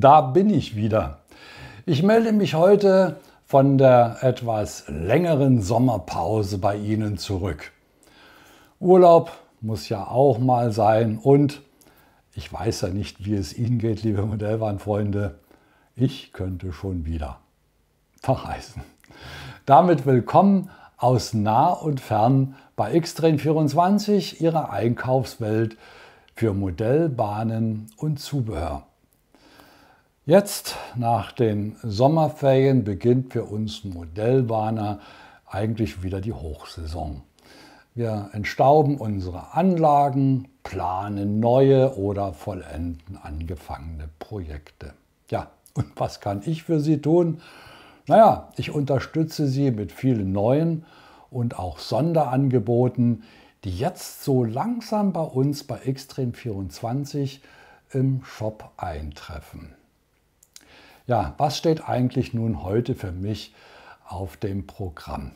da bin ich wieder. Ich melde mich heute von der etwas längeren Sommerpause bei Ihnen zurück. Urlaub muss ja auch mal sein und ich weiß ja nicht, wie es Ihnen geht, liebe Modellbahnfreunde. Ich könnte schon wieder verreisen. Damit willkommen aus nah und fern bei Xtrain24, Ihrer Einkaufswelt für Modellbahnen und Zubehör. Jetzt, nach den Sommerferien, beginnt für uns Modellbahner eigentlich wieder die Hochsaison. Wir entstauben unsere Anlagen, planen neue oder vollenden angefangene Projekte. Ja, und was kann ich für Sie tun? Naja, ich unterstütze Sie mit vielen neuen und auch Sonderangeboten, die jetzt so langsam bei uns bei Extrem24 im Shop eintreffen. Ja, was steht eigentlich nun heute für mich auf dem Programm?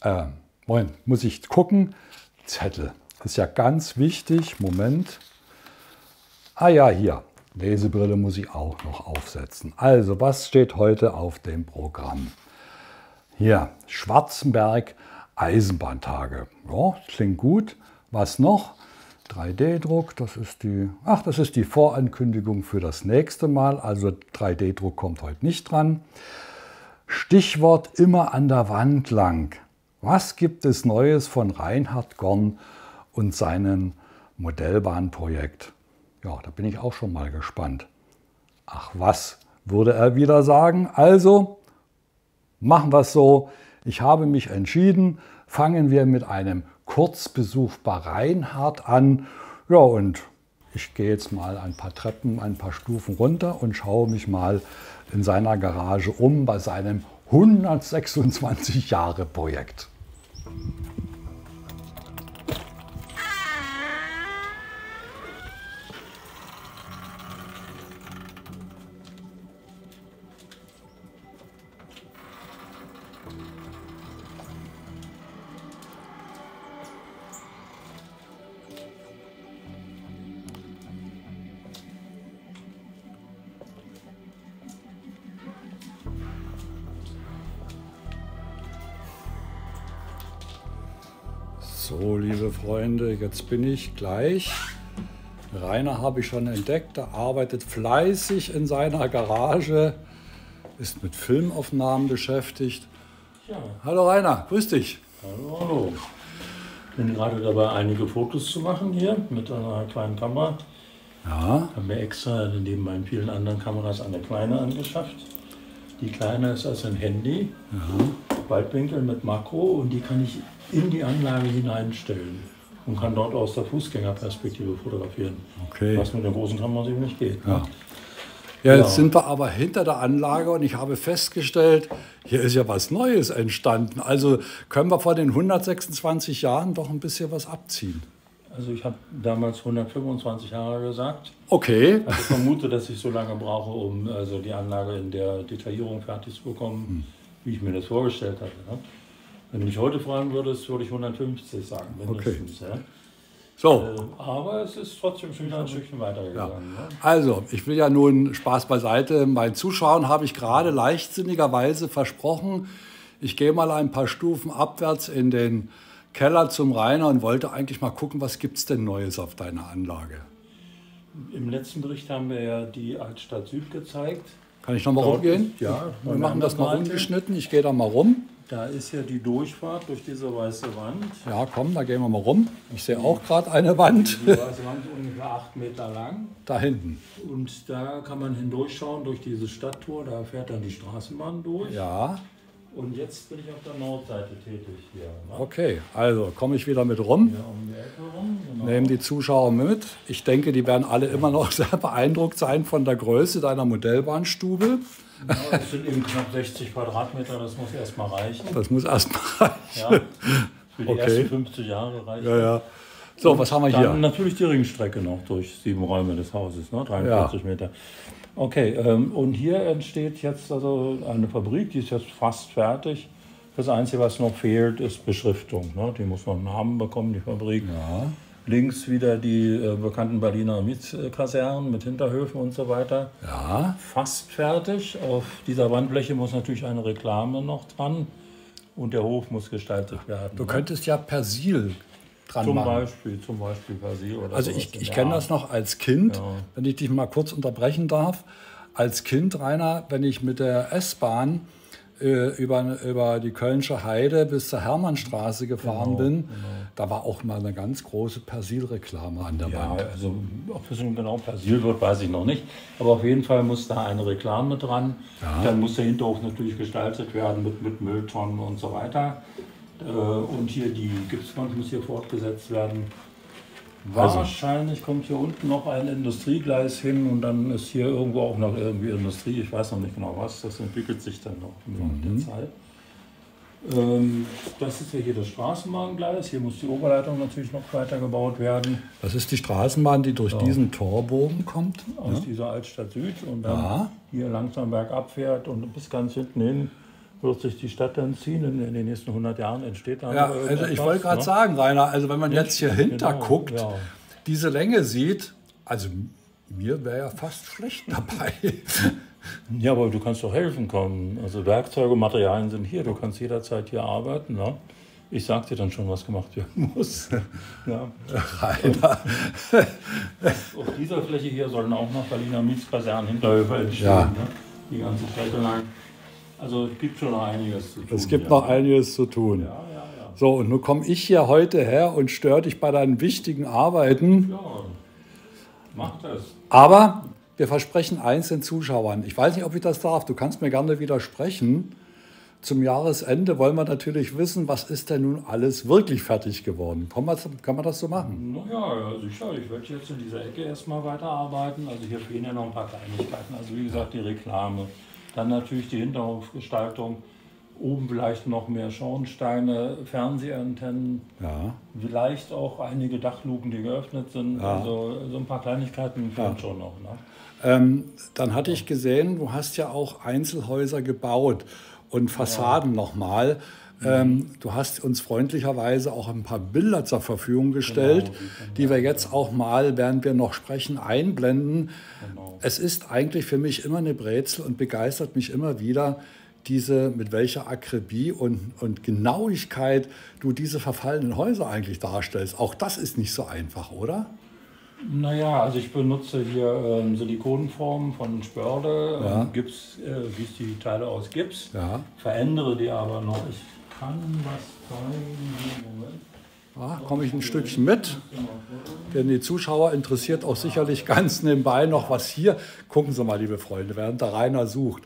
Äh, Moment, muss ich gucken? Zettel. Ist ja ganz wichtig. Moment. Ah ja, hier. Lesebrille muss ich auch noch aufsetzen. Also, was steht heute auf dem Programm? Hier, Schwarzenberg Eisenbahntage. Ja, klingt gut. Was noch? 3D-Druck, das ist die, ach, das ist die Vorankündigung für das nächste Mal. Also 3D-Druck kommt heute nicht dran. Stichwort immer an der Wand lang. Was gibt es Neues von Reinhard Gorn und seinem Modellbahnprojekt? Ja, da bin ich auch schon mal gespannt. Ach was, würde er wieder sagen. Also, machen wir es so. Ich habe mich entschieden, fangen wir mit einem Kurzbesuch bei Reinhard an. Ja, und ich gehe jetzt mal ein paar Treppen, ein paar Stufen runter und schaue mich mal in seiner Garage um bei seinem 126 Jahre Projekt. So, liebe Freunde, jetzt bin ich gleich. Rainer habe ich schon entdeckt, er arbeitet fleißig in seiner Garage, ist mit Filmaufnahmen beschäftigt. Ja. Hallo Rainer, grüß dich. Hallo, hallo. Ich bin gerade dabei, einige Fotos zu machen hier mit einer kleinen Kamera. Ja. Haben wir extra neben meinen vielen anderen Kameras eine kleine angeschafft. Die kleine ist also ein Handy, ja. Weitwinkel mit Makro und die kann ich in die Anlage hineinstellen und kann dort aus der Fußgängerperspektive fotografieren. Okay. Was mit der großen Kamera eben nicht geht. Ja. Ja, jetzt ja. sind wir aber hinter der Anlage und ich habe festgestellt, hier ist ja was Neues entstanden. Also können wir vor den 126 Jahren doch ein bisschen was abziehen. Also ich habe damals 125 Jahre gesagt. Okay. Also ich vermute, dass ich so lange brauche, um also die Anlage in der Detaillierung fertig zu bekommen, hm. Wie ich mir das vorgestellt hatte. Ne? Wenn du mich heute fragen würdest, würde ich 150 sagen, mindestens. Okay. Ja. So. Äh, aber es ist trotzdem schon wieder ein Stückchen weitergegangen. Ja. Ne? Also, ich will ja nun Spaß beiseite. Meinen Zuschauern habe ich gerade leichtsinnigerweise versprochen, ich gehe mal ein paar Stufen abwärts in den Keller zum Rainer und wollte eigentlich mal gucken, was gibt es denn Neues auf deiner Anlage. Im letzten Bericht haben wir ja die Altstadt Süd gezeigt. Kann ich noch mal rumgehen? Ja. Wir machen das mal ungeschnitten. Ich gehe da mal rum. Da ist ja die Durchfahrt durch diese weiße Wand. Ja, komm, da gehen wir mal rum. Ich sehe auch gerade eine Wand. Die weiße Wand ist ungefähr acht Meter lang. Da hinten. Und da kann man hindurchschauen durch dieses Stadttor. Da fährt dann die Straßenbahn durch. Ja. Und jetzt bin ich auf der Nordseite tätig hier. Ne? Okay, also komme ich wieder mit rum. Ja, um die Ecke rum. Genau. Nehmen die Zuschauer mit. Ich denke, die werden alle immer noch sehr beeindruckt sein von der Größe deiner Modellbahnstube. Ja, das sind eben knapp 60 Quadratmeter, das muss erstmal reichen. Das muss erstmal reichen. Ja, für die okay. ersten 50 Jahre reichen. Ja, ja. So, Und was haben wir hier? Dann natürlich die Ringstrecke noch durch sieben Räume des Hauses, ne? 43 ja. Meter. Okay, ähm, und hier entsteht jetzt also eine Fabrik, die ist jetzt fast fertig. Das Einzige, was noch fehlt, ist Beschriftung. Ne? Die muss noch einen Namen bekommen, die Fabrik. Ja. Links wieder die äh, bekannten Berliner Mietskasernen mit Hinterhöfen und so weiter. Ja. Fast fertig. Auf dieser Wandfläche muss natürlich eine Reklame noch dran und der Hof muss gestaltet werden. Du ne? könntest ja Persil dran zum machen. Beispiel, zum Beispiel Persil oder Also ich, ich kenne das noch als Kind, ja. wenn ich dich mal kurz unterbrechen darf. Als Kind, Rainer, wenn ich mit der S-Bahn äh, über, über die Kölnische Heide bis zur Hermannstraße gefahren genau, bin, genau. da war auch mal eine ganz große Persil-Reklame an der ja, Wand. Also ob es genau Persil wird, weiß ich noch nicht. Aber auf jeden Fall muss da eine Reklame dran. Ja. Dann muss der Hinterhof natürlich gestaltet werden mit, mit Mülltonnen und so weiter. Äh, und hier die Gipswand muss hier fortgesetzt werden. Also. Wahrscheinlich kommt hier unten noch ein Industriegleis hin und dann ist hier irgendwo auch noch irgendwie Industrie. Ich weiß noch nicht genau was. Das entwickelt sich dann noch im Laufe mhm. der Zeit. Ähm, das ist ja hier das Straßenbahngleis. Hier muss die Oberleitung natürlich noch weiter gebaut werden. Das ist die Straßenbahn, die durch ja. diesen Torbogen kommt. Aus ja. dieser Altstadt Süd und dann ja. hier langsam bergab fährt und bis ganz hinten hin wird sich die Stadt dann ziehen. In, in den nächsten 100 Jahren entsteht dann. Ja, also ich wollte gerade ne? sagen, Rainer, also wenn man jetzt hier hinter genau, guckt, ja. diese Länge sieht, also mir wäre ja fast schlecht dabei. Ja, aber du kannst doch helfen kommen. Also Werkzeuge, Materialien sind hier. Du kannst jederzeit hier arbeiten. Ne? Ich sag dir dann schon, was gemacht werden muss. ja. Rainer. Auf dieser Fläche hier sollen auch noch Berliner Mietskasernen Hinterhöfe entstehen. Ja. Ne? Die ganze Strecke lang. Also es gibt schon noch einiges zu tun. Es gibt ja. noch einiges zu tun. Ja, ja. So, und nun komme ich hier heute her und störe dich bei deinen wichtigen Arbeiten. Ja, mach das. Aber wir versprechen eins den Zuschauern. Ich weiß nicht, ob ich das darf. Du kannst mir gerne widersprechen. Zum Jahresende wollen wir natürlich wissen, was ist denn nun alles wirklich fertig geworden. Kann man, kann man das so machen? Ja, sicher. Ich werde jetzt in dieser Ecke erstmal weiterarbeiten. Also hier fehlen ja noch ein paar Kleinigkeiten. Also wie gesagt, die Reklame dann natürlich die Hinterhofgestaltung. Oben vielleicht noch mehr Schornsteine, Fernsehantennen, ja. vielleicht auch einige Dachluken, die geöffnet sind. Ja. Also so ein paar Kleinigkeiten fehlen ja. schon noch. Ne? Ähm, dann hatte ich gesehen, du hast ja auch Einzelhäuser gebaut und Fassaden nochmal. Ähm, du hast uns freundlicherweise auch ein paar Bilder zur Verfügung gestellt, genau, die, die wir jetzt auch mal, während wir noch sprechen, einblenden. Genau. Es ist eigentlich für mich immer eine Brezel und begeistert mich immer wieder, diese, mit welcher Akribie und, und Genauigkeit du diese verfallenen Häuser eigentlich darstellst. Auch das ist nicht so einfach, oder? Naja, also ich benutze hier ähm, Silikonformen von Spörle, ja. ähm, Gips, äh, gieße die Teile aus Gips, ja. verändere die aber noch. Ich kann was zeigen. Ja, komme ich ein Stückchen mit, denn die Zuschauer interessiert auch sicherlich ganz nebenbei noch was hier. Gucken Sie mal, liebe Freunde, während der Rainer sucht.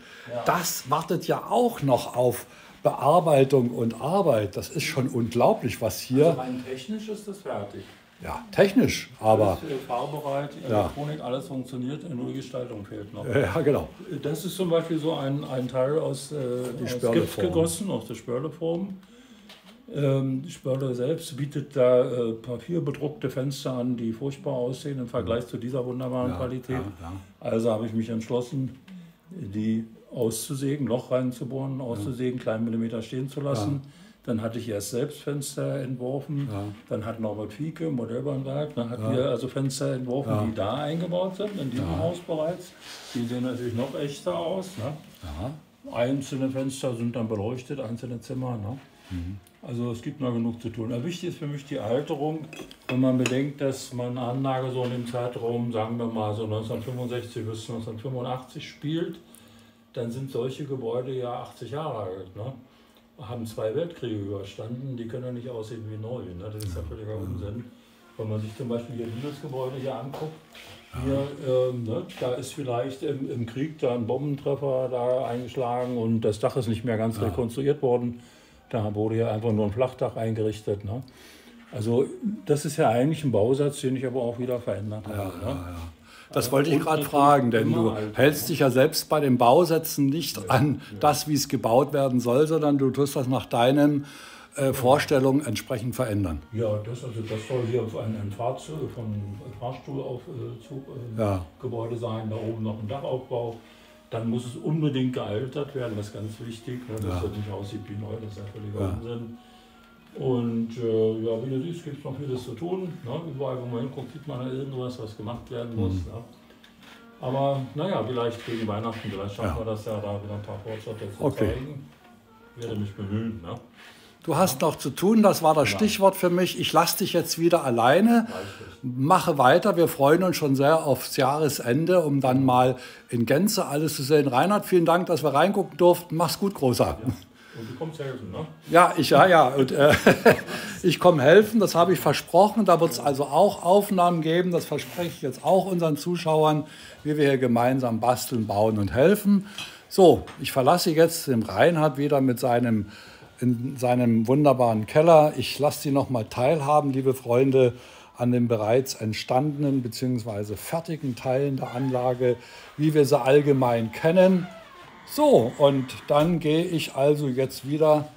Das wartet ja auch noch auf Bearbeitung und Arbeit. Das ist schon unglaublich, was hier. Also rein technisch ist das fertig. Ja, technisch, aber. Alles fahrbereit, Elektronik, ja. alles funktioniert, nur die Gestaltung fehlt noch. Ja, genau. Das ist zum Beispiel so ein, ein Teil aus, äh, aus Gips gegossen, aus der Spörleform. Ähm, Spörle selbst bietet da äh, papierbedruckte Fenster an, die furchtbar aussehen im Vergleich zu dieser wunderbaren ja, Qualität. Ja, also habe ich mich entschlossen, die auszusägen, Loch reinzubohren, auszusägen, kleinen Millimeter stehen zu lassen dann hatte ich erst selbst Fenster entworfen. Ja. Dann hat Norbert Fieke, Modellbahnwerk, dann hatten ja. wir also Fenster entworfen, ja. die da eingebaut sind, in diesem Haus bereits. Die sehen natürlich noch echter aus. Ne? Einzelne Fenster sind dann beleuchtet, einzelne Zimmer. Ne? Mhm. Also es gibt noch genug zu tun. Aber wichtig ist für mich die Alterung, wenn man bedenkt, dass man Anlage so in dem Zeitraum, sagen wir mal so 1965 bis 1985 spielt, dann sind solche Gebäude ja 80 Jahre alt. Ne? Haben zwei Weltkriege überstanden, die können ja nicht aussehen wie neu. Ne? Das ist ja völliger Unsinn. Wenn man sich zum Beispiel hier dieses Gebäude hier anguckt, hier, ähm, ne, da ist vielleicht im, im, Krieg da ein Bombentreffer da eingeschlagen und das Dach ist nicht mehr ganz ja. rekonstruiert worden. Da wurde hier einfach nur ein Flachdach eingerichtet. Ne? Also das ist ja eigentlich ein Bausatz, den ich aber auch wieder verändert habe. Ja, ne? ja, das wollte ich gerade fragen, denn du hältst dich ja selbst bei den Bausätzen nicht an das, wie es gebaut werden soll, sondern du tust das nach deinen äh, Vorstellungen entsprechend verändern. Ja, das, also das soll hier ein, ein Fahrstuhl auf äh, äh. Gebäude sein, da oben noch ein Dachaufbau. Dann muss es unbedingt gealtert werden, das ist ganz wichtig, ne, dass ja. das nicht aussieht wie neu, das ist ja völliger. Unsinn. Und äh, ja, wie du siehst, gibt es noch vieles zu tun. Ne? Überall, wo man hinguckt, sieht man da irgendwas, was gemacht werden muss. Mhm. Ne? Aber naja, vielleicht gegen Weihnachten, vielleicht schaffen ja. wir das ja da wieder ein paar Fortschritte zu okay. zeigen. Ich werde mich bemühen. Ne? Du hast noch zu tun, das war das Stichwort für mich. Ich lasse dich jetzt wieder alleine, mache weiter. Wir freuen uns schon sehr aufs Jahresende, um dann mal in Gänze alles zu sehen. Reinhard, vielen Dank, dass wir reingucken durften. Mach's gut, Großer. Ja. Und du kommst helfen, ne? Ja, ich, ja, ja. Und, äh, ich komme helfen, das habe ich versprochen. Da wird es also auch Aufnahmen geben, das verspreche ich jetzt auch unseren Zuschauern, wie wir hier gemeinsam basteln, bauen und helfen. So, ich verlasse jetzt den Reinhard wieder mit seinem in seinem wunderbaren Keller. Ich lasse Sie noch mal teilhaben, liebe Freunde, an den bereits entstandenen bzw. fertigen Teilen der Anlage, wie wir sie allgemein kennen. So, und dann gehe ich also jetzt wieder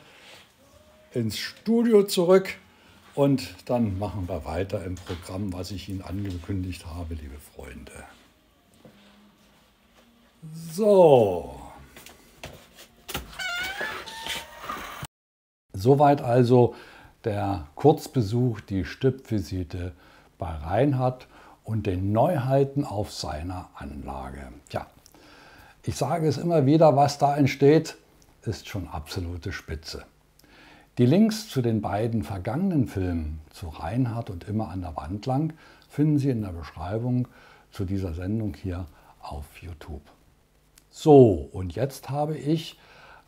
ins Studio zurück und dann machen wir weiter im Programm, was ich Ihnen angekündigt habe, liebe Freunde. So. Soweit also der Kurzbesuch, die Stippvisite bei Reinhard und den Neuheiten auf seiner Anlage. Tja, ich sage es immer wieder, was da entsteht, ist schon absolute Spitze. Die Links zu den beiden vergangenen Filmen, zu Reinhard und Immer an der Wand lang, finden Sie in der Beschreibung zu dieser Sendung hier auf YouTube. So, und jetzt habe ich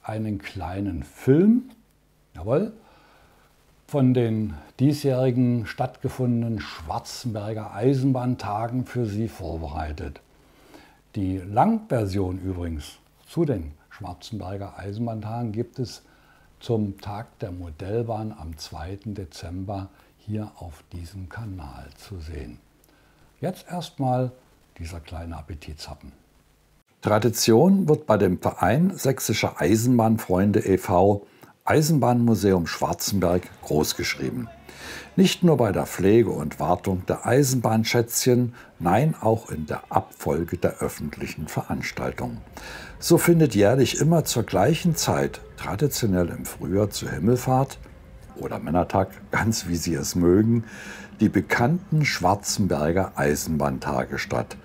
einen kleinen Film Jawohl. Von den diesjährigen stattgefundenen Schwarzenberger Eisenbahntagen für Sie vorbereitet. Die Langversion übrigens zu den Schwarzenberger Eisenbahntagen gibt es zum Tag der Modellbahn am 2. Dezember hier auf diesem Kanal zu sehen. Jetzt erstmal dieser kleine Appetitzappen. Tradition wird bei dem Verein Sächsische Eisenbahnfreunde e.V. Eisenbahnmuseum Schwarzenberg großgeschrieben. Nicht nur bei der Pflege und Wartung der Eisenbahnschätzchen, nein, auch in der Abfolge der öffentlichen Veranstaltungen. So findet jährlich immer zur gleichen Zeit, traditionell im Frühjahr zur Himmelfahrt oder Männertag, ganz wie Sie es mögen, die bekannten Schwarzenberger Eisenbahntage statt.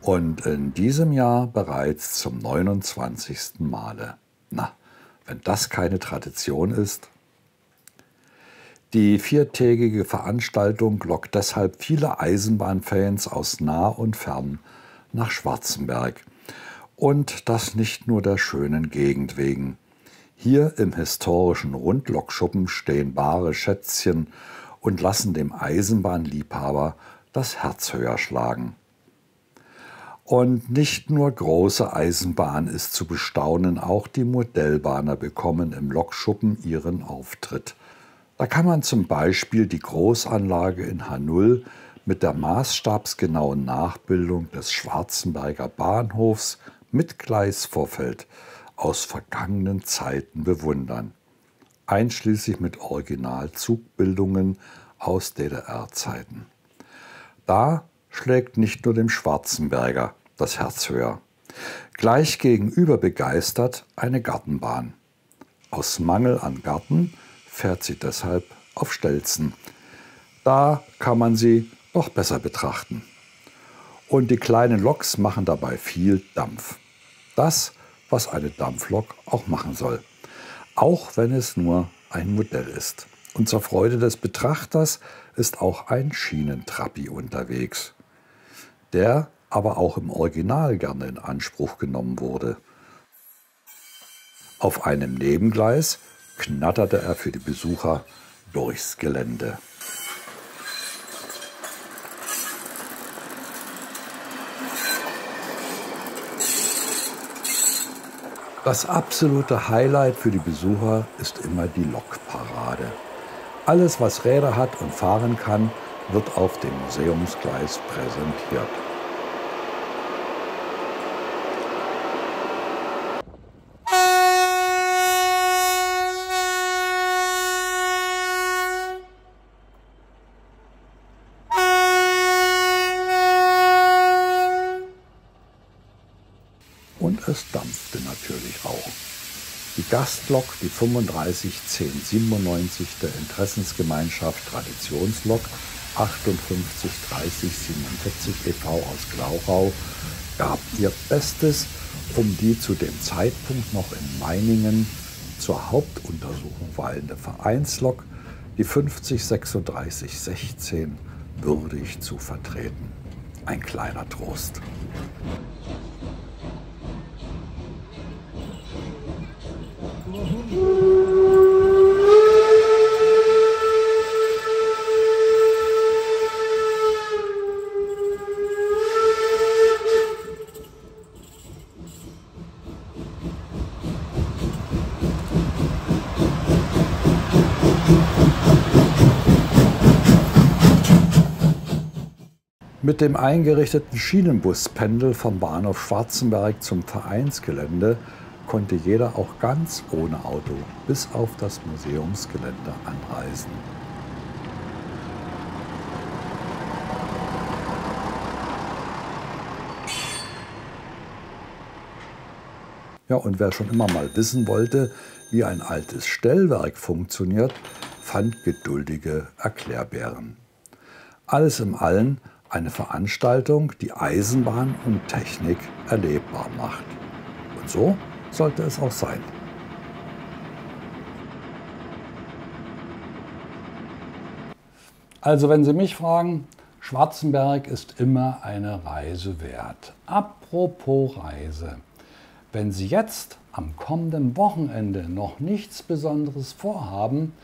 Und in diesem Jahr bereits zum 29. Male. Na, wenn das keine Tradition ist? Die viertägige Veranstaltung lockt deshalb viele Eisenbahnfans aus nah und fern nach Schwarzenberg. Und das nicht nur der schönen Gegend wegen. Hier im historischen Rundlokschuppen stehen wahre Schätzchen und lassen dem Eisenbahnliebhaber das Herz höher schlagen. Und nicht nur große Eisenbahn ist zu bestaunen, auch die Modellbahner bekommen im Lokschuppen ihren Auftritt. Da kann man zum Beispiel die Großanlage in H0 mit der maßstabsgenauen Nachbildung des Schwarzenberger Bahnhofs mit Gleisvorfeld aus vergangenen Zeiten bewundern, einschließlich mit Originalzugbildungen aus DDR-Zeiten. Da schlägt nicht nur dem Schwarzenberger das Herz höher. Gleich gegenüber begeistert eine Gartenbahn. Aus Mangel an Garten fährt sie deshalb auf Stelzen. Da kann man sie noch besser betrachten. Und die kleinen Loks machen dabei viel Dampf. Das, was eine Dampflok auch machen soll. Auch wenn es nur ein Modell ist. Und zur Freude des Betrachters ist auch ein Schienentrappi unterwegs. Der aber auch im Original gerne in Anspruch genommen wurde. Auf einem Nebengleis knatterte er für die Besucher durchs Gelände. Das absolute Highlight für die Besucher ist immer die Lokparade. Alles, was Räder hat und fahren kann, wird auf dem Museumsgleis präsentiert. es dampfte natürlich auch. die Gastlok, die 351097 der Interessensgemeinschaft Traditionslok 583047 e.V. aus Glauchau gab ihr Bestes, um die zu dem Zeitpunkt noch in Meiningen zur Hauptuntersuchung weilende Vereinslok, die 503616, würdig zu vertreten. Ein kleiner Trost. Mit dem eingerichteten Schienenbuspendel vom Bahnhof Schwarzenberg zum Vereinsgelände konnte jeder auch ganz ohne Auto bis auf das Museumsgelände anreisen. Ja, und wer schon immer mal wissen wollte, wie ein altes Stellwerk funktioniert, fand geduldige Erklärbären. Alles im Allen eine Veranstaltung, die Eisenbahn und Technik erlebbar macht. Und so sollte es auch sein. Also wenn Sie mich fragen, Schwarzenberg ist immer eine Reise wert. Apropos Reise. Wenn Sie jetzt am kommenden Wochenende noch nichts Besonderes vorhaben,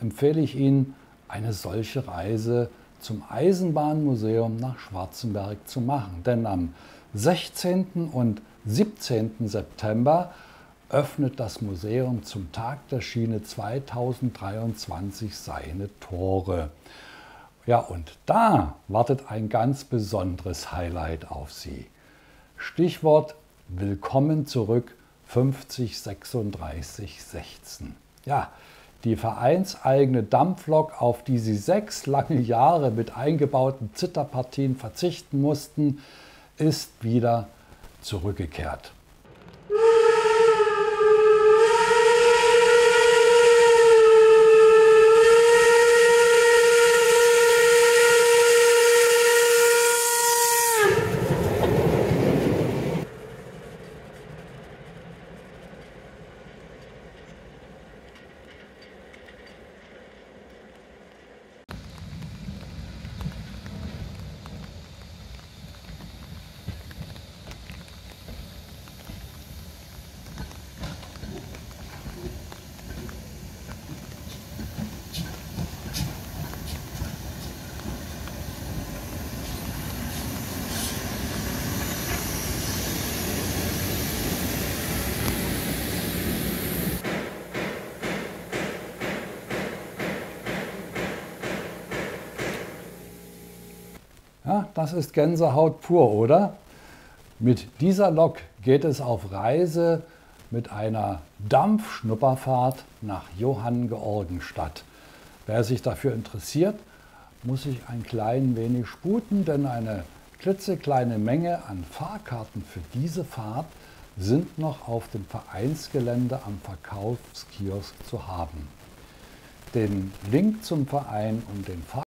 empfehle ich Ihnen eine solche Reise zum Eisenbahnmuseum nach Schwarzenberg zu machen. Denn am 16. und 17. September öffnet das Museum zum Tag der Schiene 2023 seine Tore. Ja, und da wartet ein ganz besonderes Highlight auf Sie. Stichwort Willkommen zurück 503616. Ja, die vereinseigene Dampflok, auf die sie sechs lange Jahre mit eingebauten Zitterpartien verzichten mussten, ist wieder zurückgekehrt. Ja, das ist Gänsehaut pur, oder? Mit dieser Lok geht es auf Reise mit einer Dampfschnupperfahrt nach Johanngeorgenstadt. Wer sich dafür interessiert, muss sich ein klein wenig sputen, denn eine klitzekleine Menge an Fahrkarten für diese Fahrt sind noch auf dem Vereinsgelände am Verkaufskiosk zu haben. Den Link zum Verein und den Fahrkarten